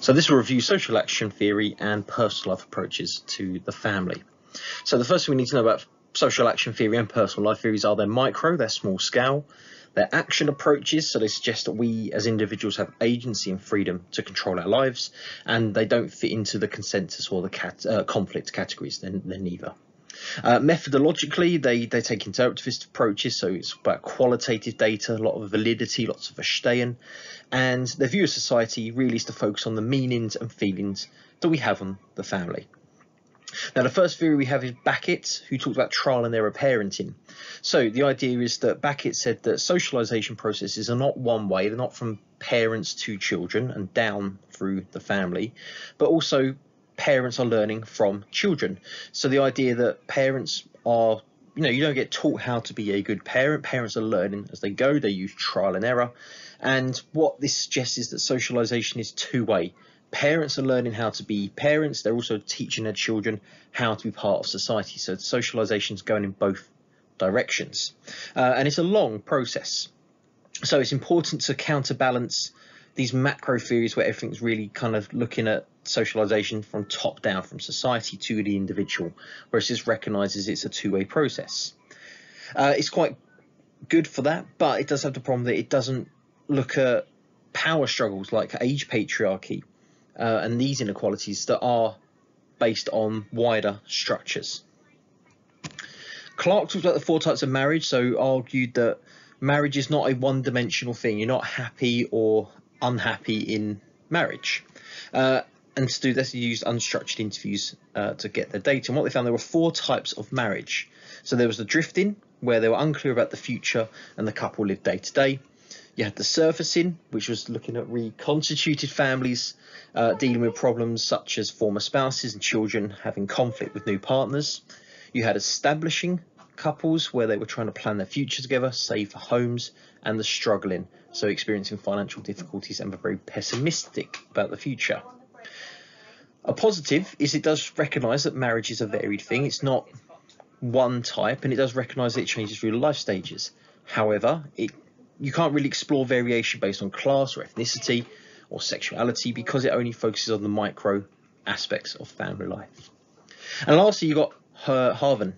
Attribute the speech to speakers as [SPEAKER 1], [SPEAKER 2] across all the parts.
[SPEAKER 1] So this will review social action theory and personal life approaches to the family. So the first thing we need to know about social action theory and personal life theories are they're micro, they're small scale, they're action approaches, so they suggest that we as individuals have agency and freedom to control our lives, and they don't fit into the consensus or the cat, uh, conflict categories, they're, they're neither. Uh, methodologically, they, they take interpretivist approaches, so it's about qualitative data, a lot of validity, lots of Verstehen, and their view of society really is to focus on the meanings and feelings that we have on the family. Now, the first theory we have is Backett, who talked about trial and error parenting. So the idea is that Backett said that socialization processes are not one way, they're not from parents to children and down through the family, but also parents are learning from children. So the idea that parents are, you know, you don't get taught how to be a good parent. Parents are learning as they go. They use trial and error. And what this suggests is that socialization is two way. Parents are learning how to be parents. They're also teaching their children how to be part of society. So socialization is going in both directions. Uh, and it's a long process. So it's important to counterbalance these macro theories where everything's really kind of looking at socialization from top down, from society to the individual, whereas this recognizes it's a two-way process. Uh, it's quite good for that, but it does have the problem that it doesn't look at power struggles like age patriarchy uh, and these inequalities that are based on wider structures. Clark talks about the four types of marriage, so argued that marriage is not a one-dimensional thing. You're not happy or unhappy in marriage. Uh, and to do this, he used unstructured interviews uh, to get their data. And what they found, there were four types of marriage. So there was the drifting, where they were unclear about the future and the couple lived day to day. You had the surfacing, which was looking at reconstituted families uh, dealing with problems such as former spouses and children having conflict with new partners. You had establishing couples where they were trying to plan their future together, save for homes, and the struggling, so experiencing financial difficulties and were very pessimistic about the future. A positive is it does recognise that marriage is a varied thing. It's not one type, and it does recognise that it changes through life stages. However, it you can't really explore variation based on class or ethnicity or sexuality because it only focuses on the micro aspects of family life. And lastly, you've got her Hareven.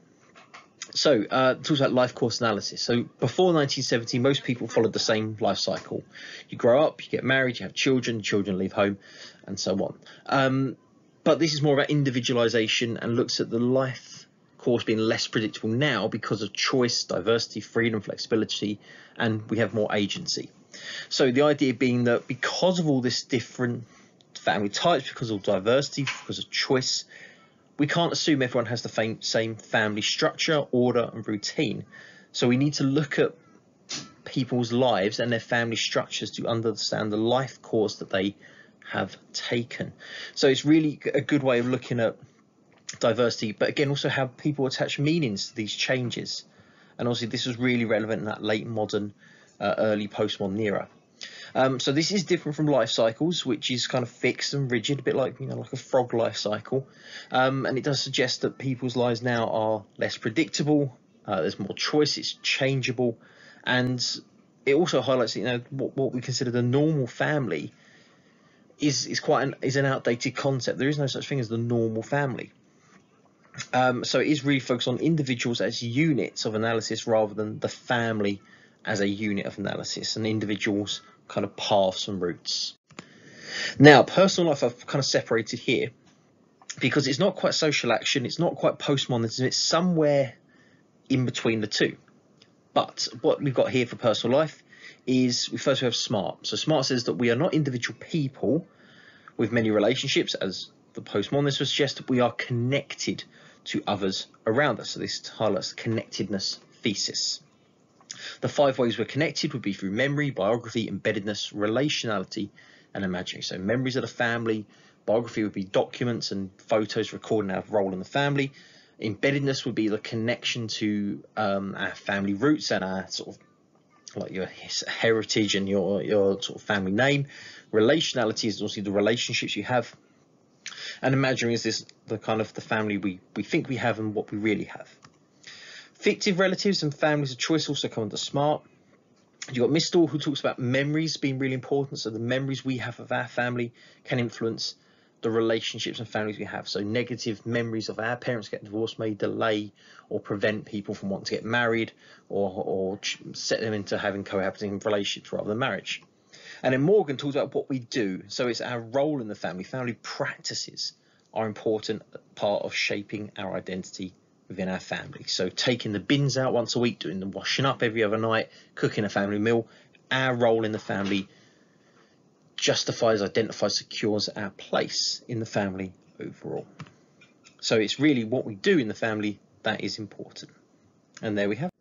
[SPEAKER 1] So, uh, talks about life course analysis. So, before 1970, most people followed the same life cycle. You grow up, you get married, you have children, children leave home, and so on. Um, but this is more about individualization and looks at the life course being less predictable now because of choice, diversity, freedom, flexibility, and we have more agency. So the idea being that because of all this different family types, because of diversity, because of choice, we can't assume everyone has the same family structure, order, and routine. So we need to look at people's lives and their family structures to understand the life course that they have taken. So it's really a good way of looking at diversity, but again, also how people attach meanings to these changes. And obviously, this was really relevant in that late modern, uh, early postmodern era. Um, so this is different from life cycles, which is kind of fixed and rigid, a bit like you know, like a frog life cycle. Um, and it does suggest that people's lives now are less predictable. Uh, there's more choice. It's changeable, and it also highlights you know what, what we consider the normal family is is quite an is an outdated concept. There is no such thing as the normal family. Um, so it is really focused on individuals as units of analysis rather than the family as a unit of analysis and individuals kind of paths and routes. Now, personal life I've kind of separated here because it's not quite social action, it's not quite postmodernism, it's somewhere in between the two. But what we've got here for personal life is we first we have smart. So smart says that we are not individual people with many relationships, as the postmodernists would suggest, we are connected to others around us. So this highlights connectedness thesis. The five ways we're connected would be through memory, biography, embeddedness, relationality, and imagining. So memories of the family, biography would be documents and photos recording our role in the family. Embeddedness would be the connection to um, our family roots and our sort of like your heritage and your your sort of family name. Relationality is also the relationships you have. And imagining is this the kind of the family we, we think we have and what we really have. Fictive relatives and families of choice also come under smart. You've got Misztal who talks about memories being really important. So the memories we have of our family can influence the relationships and families we have. So negative memories of our parents getting divorced may delay or prevent people from wanting to get married or, or set them into having cohabiting relationships rather than marriage. And then Morgan talks about what we do. So it's our role in the family. Family practices are important part of shaping our identity within our family. So taking the bins out once a week, doing the washing up every other night, cooking a family meal, our role in the family justifies, identifies, secures our place in the family overall. So it's really what we do in the family that is important. And there we have